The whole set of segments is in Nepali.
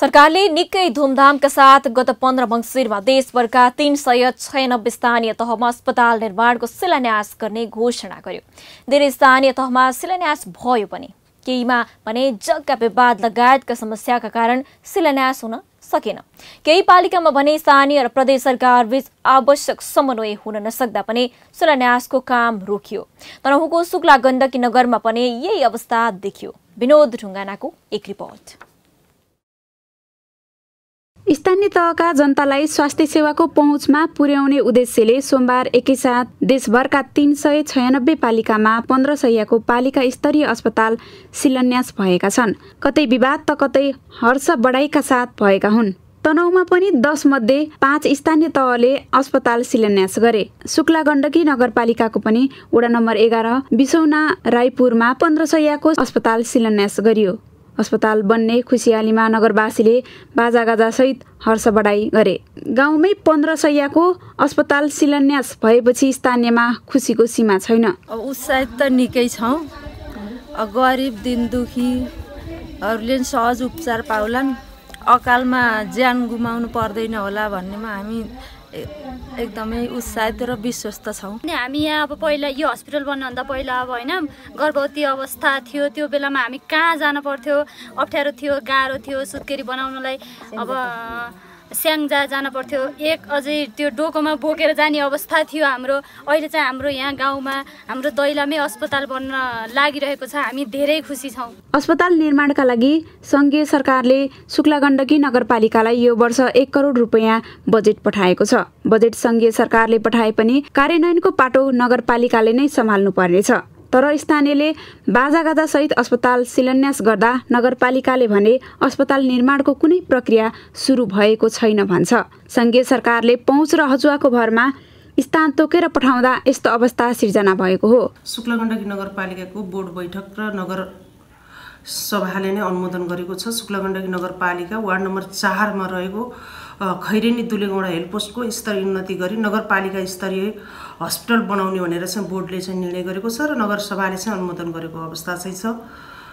सरकारले निकै धुमधामका साथ गत पन्ध्र मङ्सिरमा देशभरका तीन सय छयानब्बे स्थानीय तहमा अस्पताल निर्माणको शिलान्यास गर्ने घोषणा गर्यो। धेरै स्थानीय तहमा शिलान्यास भयो पनि। केहीमा भने जग्गा विवाद लगायतका समस्याका कारण शिलान्यास हुन सकेन। केही पालिकामा भने स्थानीय र प्रदेश सरकार बीच आवश्यक समन्वय हुन नसक्दा पनि शिलान्यासको काम रोकियो। तनहुको शुक्ला गण्डकी नगरमा पनि यही अवस्था देखियो। विनोद ढुङ्गानाको एक रिपोर्ट। स्थानीय तहका जनतालाई स्वास्थ्य सेवाको पहुँचमा पुर्याउने उद्देश्यले सोमबार एकैसाथ देशभरका तीन सय छयानब्बे पालिकामा पन्ध्र सयको पालिका स्तरीय अस्पताल शिलान्यास भएका छन्। कतै विवाद त कतै हर्ष बढाइका साथ भएका हुन्। तनहुमा पनि दस मध्ये पाँच स्थानीय तहले अस्पताल शिलान्यास गरे। शुक्ला गण्डकी नगरपालिकाको पनि वडा नम्बर एघार बिसौना रायपुरमा पन्ध्र सयको अस्पताल शिलान्यास गरियो। अस्पताल बन्ने खुसियालीमा नगरवासीले बाजागाजासहित हर्ष बढाइ गरे। गाउँमै पन्ध्र सयको अस्पताल शिलान्यास भएपछि स्थानीयमा खुसीको सीमा छैन। उत्साहित त निकै छौँ। गरिब दिन दुखीहरूले सहज उपचार पाउलान्। अकालमा ज्यान गुमाउनु पर्दैन होला भन्नेमा हामी एकदमै उत्साहित र विश्वस्त छौँ। हामी यहाँ अब पहिला यो हस्पिटल बन्नुभन्दा पहिला अब होइन गर्भवती अवस्था थियो त्यो बेलामा हामी कहाँ जानु पर्थ्यो? अप्ठ्यारो थियो गाह्रो थियो सुत्केरी बनाउनलाई अब स्याङ्जा जान पर्थ्यो। एक अझै त्यो डोकोमा बोकेर जाने अवस्था थियो हाम्रो। अहिले चाहिँ हाम्रो यहाँ गाउँमा हाम्रो दैलामै अस्पताल बन्न लागिरहेको छ। हामी धेरै खुसी छौँ। अस्पताल निर्माणका लागि सङ्घीय सरकारले शुक्ला गण्डकी नगरपालिकालाई यो वर्ष एक करोड रुपियाँ बजेट पठाएको छ। बजेट सङ्घीय सरकारले पठाए पनि कार्यान्वयनको पाटो नगरपालिकाले नै सम्हाल्नु पर्नेछ। तर स्थानीयले सहित अस्पताल शिलान्यास गर्दा नगरपालिकाले भने अस्पताल निर्माणको कुनै प्रक्रिया सुरु भएको छैन भन्छ। सङ्घीय सरकारले पहुँच र हजुवाको भरमा स्थान तोकेर पठाउँदा यस्तो अवस्था सिर्जना भएको हो। शुक्लगण्डकी नगरपालिकाको बोर्ड बैठक र नगर सभाले नै अनुमोदन गरेको छ। शुक्लगण्डकी नगरपालिका वार्ड नम्बर चारमा रहेको खैरेनी दुलेगौडा हेल्पपोस्टको स्तरीय उन्नति गरी नगरपालिका स्तरीय हस्पिटल बनाउने भनेर चाहिँ बोर्डले चाहिँ निर्णय गरेको छ र नगरसभाले चाहिँ अनुमोदन गरेको अवस्था चाहिँ छ।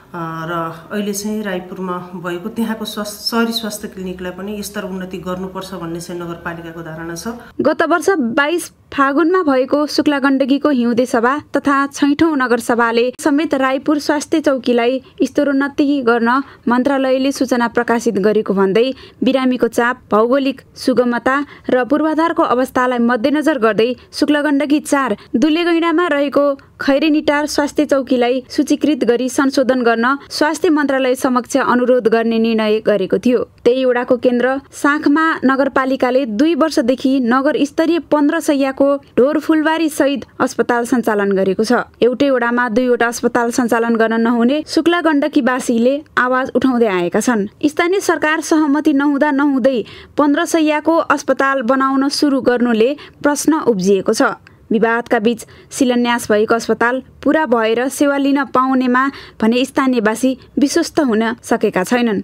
र अहिले चाहिँ रायपुरमा भएको त्यहाँको स्वास्थ्य सहरी स्वास्थ्य क्लिनिकलाई पनि स्तर उन्नति गर्नुपर्छ भन्ने चाहिँ नगरपालिकाको धारणा छ। गत वर्ष बाइस फागुनमा भएको शुक्ला गण्डकीको हिउँदे सभा तथा छैठौँ नगरसभाले समेत रायपुर स्वास्थ्य चौकीलाई स्तरोन्नति गर्न मन्त्रालयले सूचना प्रकाशित गरेको भन्दै बिरामीको चाप भौगोलिक सुगमता र पूर्वाधारको अवस्थालाई मध्यनजर गर्दै शुक्ला गण्डकी चार दुलेगैँडामा रहेको खैरेनिटार स्वास्थ्य चौकीलाई सूचीकृत गरी संशोधन गर्न स्वास्थ्य मन्त्रालय समक्ष अनुरोध गर्ने निर्णय गरेको थियो। त्यही वडाको केन्द्र साखमा नगरपालिकाले दुई वर्षदेखि नगर स्तरीय पन्ध्र सयको ढोर फुलबारी सहित अस्पताल सञ्चालन गरेको छ। एउटै वडामा दुईवटा अस्पताल सञ्चालन गर्न नहुने शुक्ला गण्डकीवासीले आवाज उठाउँदै आएका छन्। स्थानीय सरकार सहमति नहुँदा नहुँदै पन्ध्र सयको अस्पताल बनाउन सुरु गर्नुले प्रश्न उब्जिएको छ। विवादका बीच शिलान्यास भएको अस्पताल पुरा भएर सेवा लिन पाउनेमा भने स्थानीयवासी विश्वस्त हुन सकेका छैनन्।